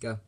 Go.